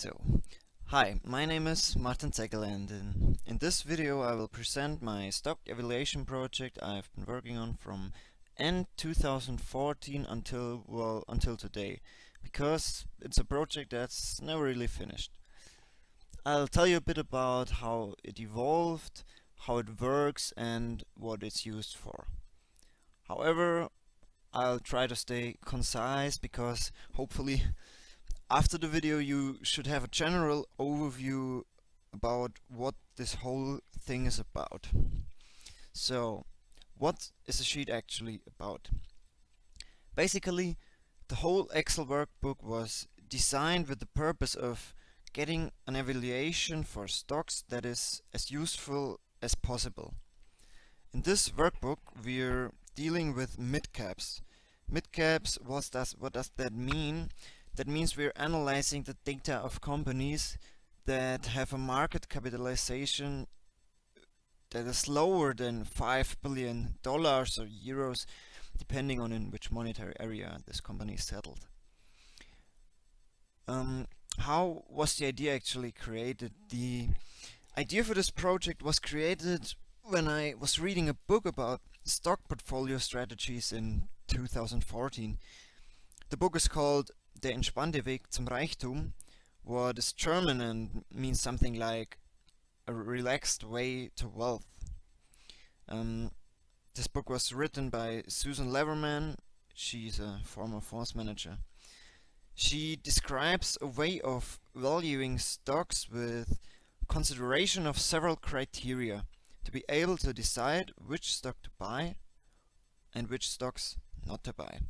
So, hi, my name is Martin Zegel and in this video I will present my stock evaluation project I've been working on from end 2014 until, well, until today because it's a project that's never really finished. I'll tell you a bit about how it evolved, how it works and what it's used for. However, I'll try to stay concise because hopefully after the video you should have a general overview about what this whole thing is about. So, what is a sheet actually about? Basically, the whole Excel workbook was designed with the purpose of getting an evaluation for stocks that is as useful as possible. In this workbook we're dealing with mid-caps. Mid-caps, what does, what does that mean? That means we're analyzing the data of companies that have a market capitalization that is lower than 5 billion dollars or euros depending on in which monetary area this company is settled. Um, how was the idea actually created? The idea for this project was created when I was reading a book about stock portfolio strategies in 2014. The book is called Der entspannte Weg zum Reichtum, what is German and means something like a relaxed way to wealth. Um, this book was written by Susan Leverman. She's a former funds manager. She describes a way of valuing stocks with consideration of several criteria to be able to decide which stock to buy and which stocks not to buy.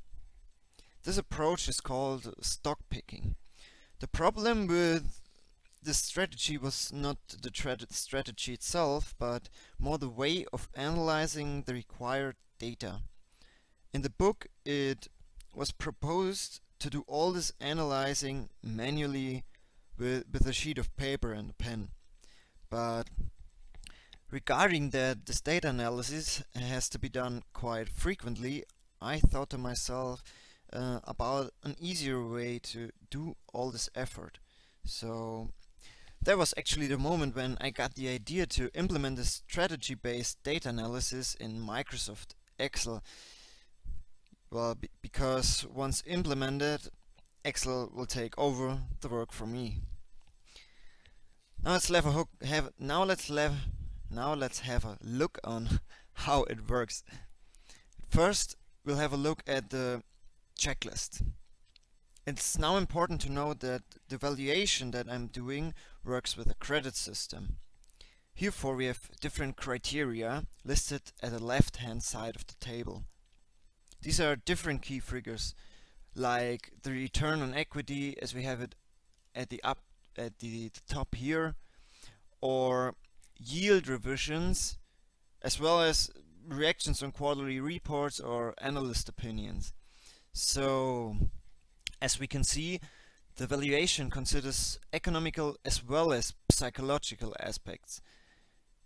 This approach is called stock picking. The problem with this strategy was not the strategy itself, but more the way of analyzing the required data. In the book, it was proposed to do all this analyzing manually with, with a sheet of paper and a pen. But regarding that this data analysis has to be done quite frequently, I thought to myself, uh, about an easier way to do all this effort. So that was actually the moment when I got the idea to implement this strategy-based data analysis in Microsoft Excel. Well, because once implemented, Excel will take over the work for me. Now let's have a hook, have now let's have now let's have a look on how it works. First, we'll have a look at the checklist. It's now important to note that the valuation that I'm doing works with a credit system. Herefore we have different criteria listed at the left hand side of the table. These are different key figures like the return on equity as we have it at the up at the, the top here or yield revisions as well as reactions on quarterly reports or analyst opinions. So, as we can see, the valuation considers economical as well as psychological aspects,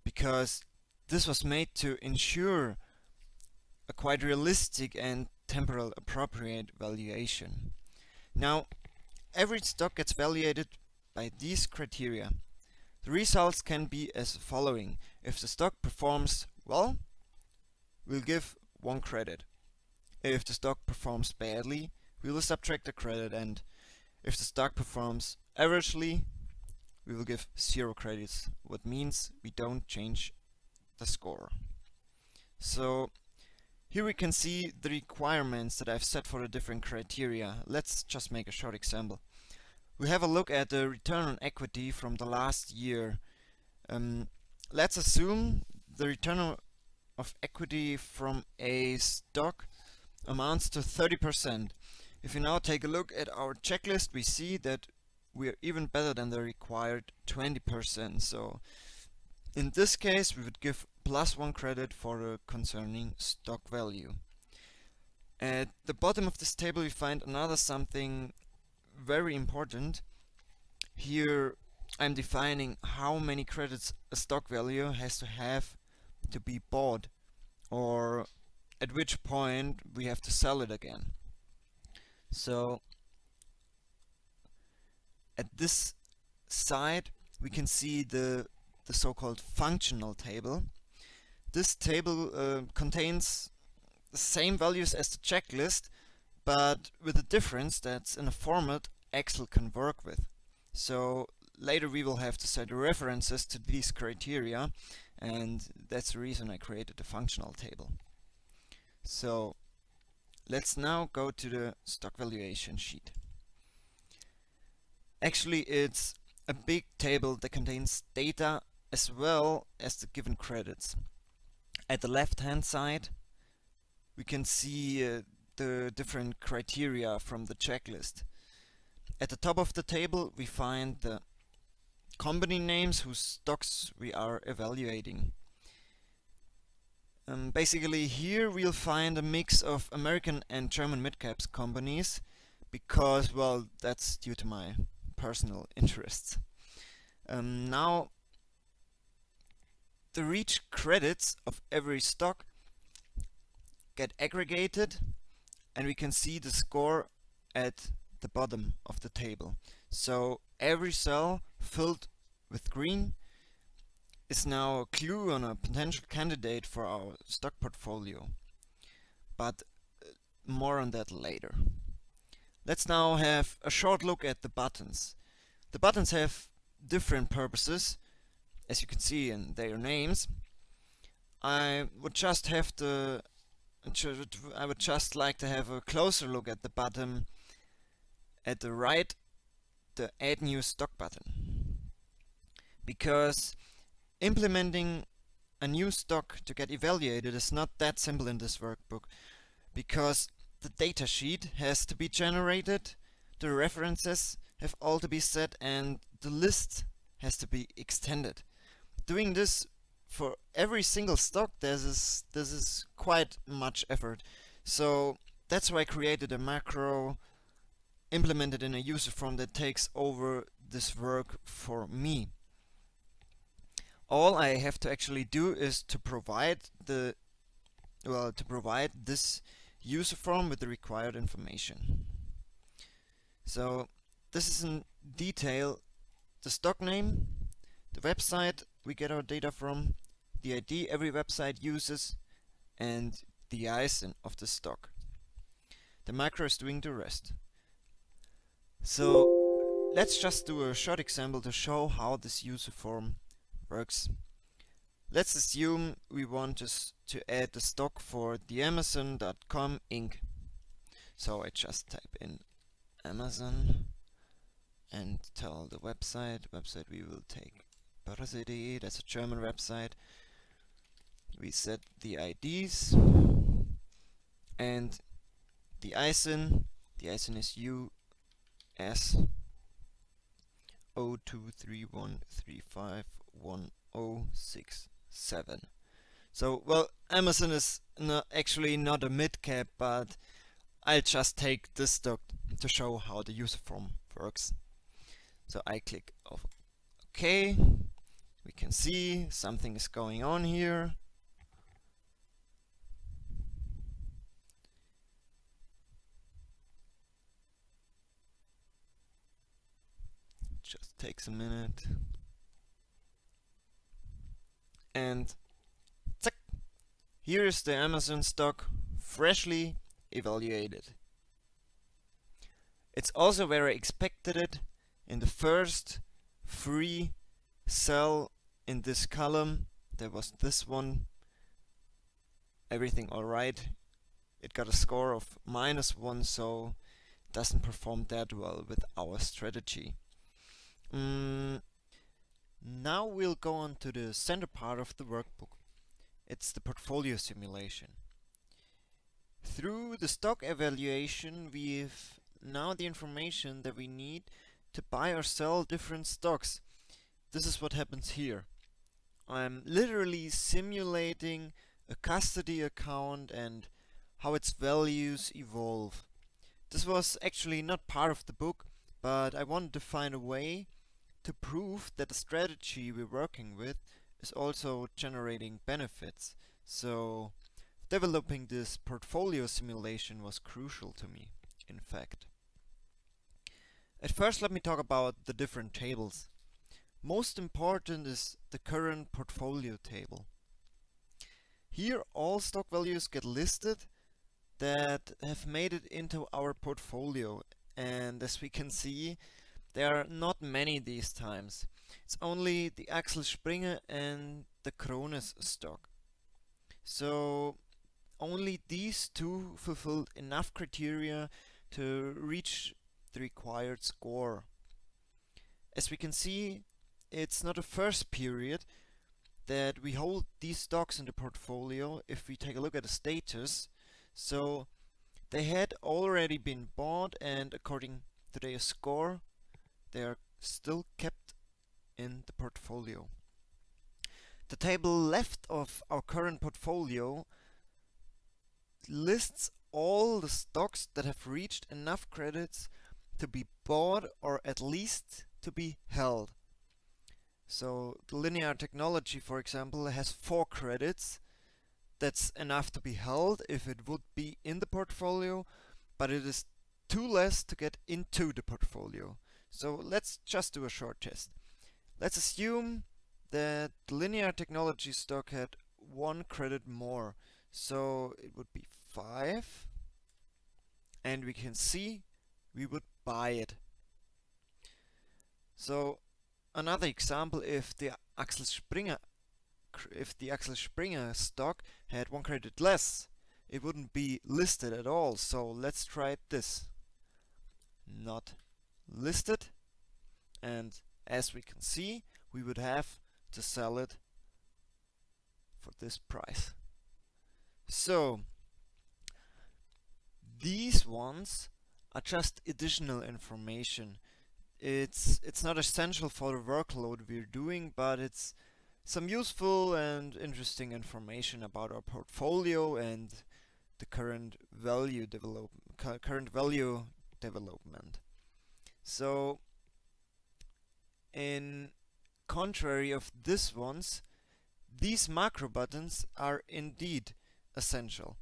because this was made to ensure a quite realistic and temporal appropriate valuation. Now, every stock gets valuated by these criteria. The results can be as following. If the stock performs well, we'll give one credit. If the stock performs badly, we will subtract the credit and if the stock performs averagely, we will give zero credits, what means we don't change the score. So here we can see the requirements that I've set for the different criteria. Let's just make a short example. We have a look at the return on equity from the last year. Um, let's assume the return of equity from a stock amounts to 30%. If we now take a look at our checklist, we see that we are even better than the required 20%. So in this case, we would give plus one credit for a concerning stock value. At the bottom of this table, we find another something very important. Here I'm defining how many credits a stock value has to have to be bought or at which point we have to sell it again. So at this side we can see the the so-called functional table. This table uh, contains the same values as the checklist but with a difference that's in a format Excel can work with. So later we will have to set references to these criteria and that's the reason I created the functional table. So let's now go to the stock valuation sheet. Actually it's a big table that contains data as well as the given credits. At the left hand side we can see uh, the different criteria from the checklist. At the top of the table we find the company names whose stocks we are evaluating. Um, basically here we'll find a mix of American and German midcaps companies because well that's due to my personal interests. Um, now the reach credits of every stock get aggregated and we can see the score at the bottom of the table. So every cell filled with green is now a clue on a potential candidate for our stock portfolio. But uh, more on that later. Let's now have a short look at the buttons. The buttons have different purposes, as you can see in their names. I would just have to I would just like to have a closer look at the button at the right, the add new stock button. Because implementing a new stock to get evaluated is not that simple in this workbook because the data sheet has to be generated, the references have all to be set and the list has to be extended. Doing this for every single stock this is this is quite much effort so that's why I created a macro implemented in a user form that takes over this work for me all I have to actually do is to provide the well to provide this user form with the required information so this is in detail the stock name the website we get our data from the ID every website uses, and the ISIN of the stock. The macro is doing the rest. So let's just do a short example to show how this user form works. Let's assume we want to, to add the stock for the Amazon.com Inc. So I just type in Amazon and tell the website, website we will take Börse.de, that's a German website we set the IDs and the ISIN, the ISIN is US 0231351067. So, well, Amazon is not actually not a mid-cap, but I'll just take this stock to show how the user form works. So I click off OK. We can see something is going on here. Just takes a minute. And zack, here is the Amazon stock freshly evaluated. It's also where I expected it in the first free cell in this column. There was this one. Everything alright. It got a score of minus one, so doesn't perform that well with our strategy. Mm, now we'll go on to the center part of the workbook. It's the portfolio simulation. Through the stock evaluation we've now the information that we need to buy or sell different stocks. This is what happens here. I'm literally simulating a custody account and how its values evolve. This was actually not part of the book, but I wanted to find a way to prove that the strategy we're working with is also generating benefits. So developing this portfolio simulation was crucial to me, in fact. At first let me talk about the different tables. most important is the current portfolio table. Here all stock values get listed that have made it into our portfolio and as we can see there are not many these times. It's only the Axel Springer and the Krones stock. So only these two fulfilled enough criteria to reach the required score. As we can see, it's not a first period that we hold these stocks in the portfolio if we take a look at the status. So they had already been bought and according to their score, they are still kept in the portfolio. The table left of our current portfolio lists all the stocks that have reached enough credits to be bought or at least to be held. So the linear technology, for example, has four credits. That's enough to be held if it would be in the portfolio, but it is two less to get into the portfolio. So let's just do a short test. Let's assume that linear technology stock had one credit more. So it would be 5 and we can see we would buy it. So another example if the Axel Springer if the Axel Springer stock had one credit less it wouldn't be listed at all so let's try this not listed and as we can see we would have to sell it for this price so these ones are just additional information. It's it's not essential for the workload we're doing, but it's some useful and interesting information about our portfolio and the current value develop current value development. So in contrary of this ones, these macro buttons are indeed essential.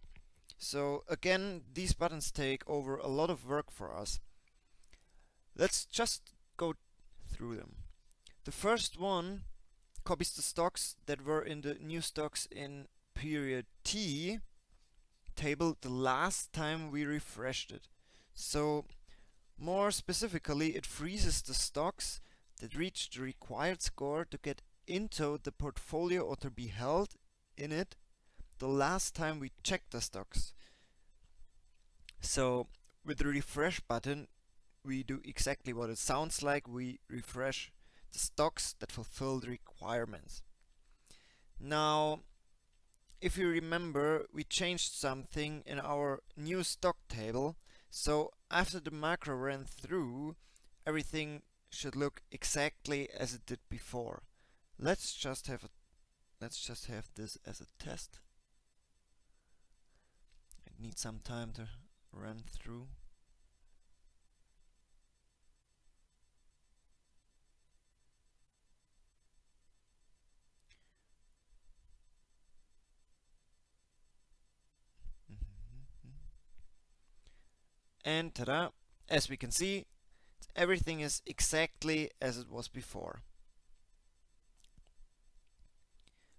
So again, these buttons take over a lot of work for us. Let's just go through them. The first one copies the stocks that were in the new stocks in period T table the last time we refreshed it. So more specifically, it freezes the stocks that reach the required score to get into the portfolio or to be held in it the last time we checked the stocks. So with the refresh button we do exactly what it sounds like. We refresh the stocks that fulfill the requirements. Now if you remember we changed something in our new stock table so after the macro ran through everything should look exactly as it did before. Let's just have a let's just have this as a test It needs some time to run through. And ta-da! As we can see, everything is exactly as it was before.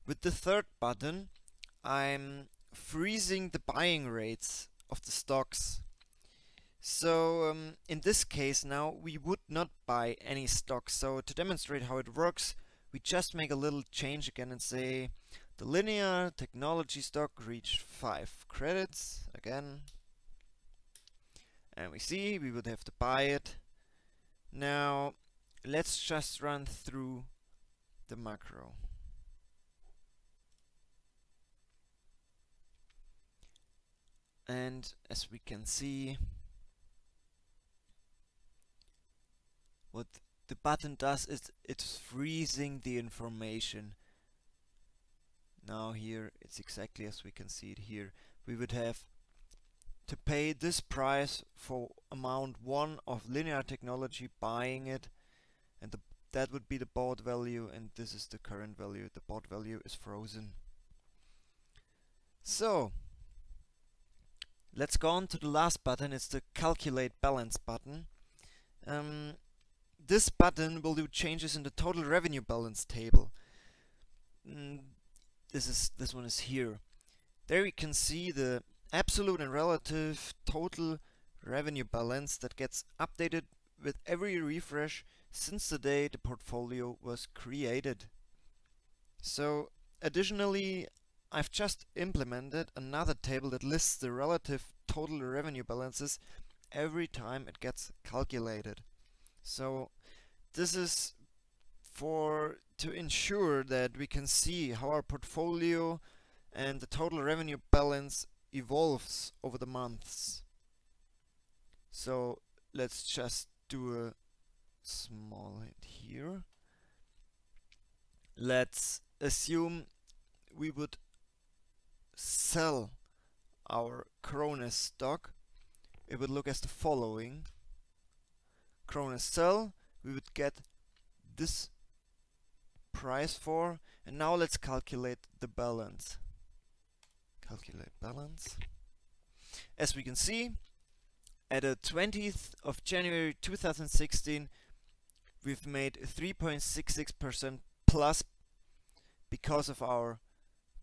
With the third button, I'm freezing the buying rates of the stocks. So um, in this case now we would not buy any stocks. So to demonstrate how it works, we just make a little change again and say the linear technology stock reached 5 credits again. And we see we would have to buy it. Now let's just run through the macro. and as we can see what the button does is it's freezing the information now here it's exactly as we can see it here we would have to pay this price for amount 1 of linear technology buying it and the, that would be the bought value and this is the current value the bought value is frozen so Let's go on to the last button, it's the calculate balance button. Um, this button will do changes in the total revenue balance table. Mm, this is this one is here. There we can see the absolute and relative total revenue balance that gets updated with every refresh since the day the portfolio was created. So additionally I've just implemented another table that lists the relative total revenue balances every time it gets calculated. So this is for to ensure that we can see how our portfolio and the total revenue balance evolves over the months. So let's just do a small here. Let's assume we would sell our Krones stock. It would look as the following. Krones sell, we would get this price for, and now let's calculate the balance. Calculate balance. As we can see, at the 20th of January 2016, we've made 3.66% plus because of our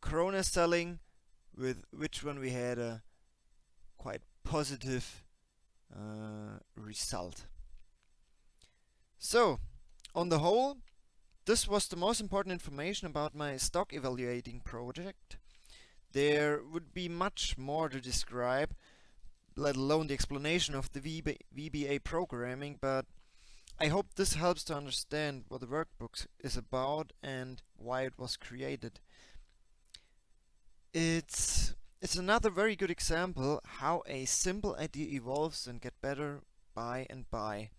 Krona selling, with which one we had a quite positive uh, result. So, on the whole, this was the most important information about my stock evaluating project. There would be much more to describe, let alone the explanation of the VB VBA programming, but I hope this helps to understand what the workbook is about and why it was created. It's it's another very good example how a simple idea evolves and get better by and by.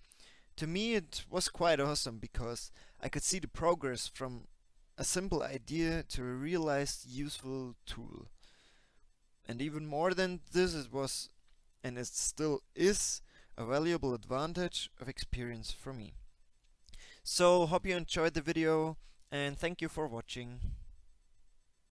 To me it was quite awesome because I could see the progress from a simple idea to a realized useful tool. And even more than this it was and it still is a valuable advantage of experience for me. So hope you enjoyed the video and thank you for watching.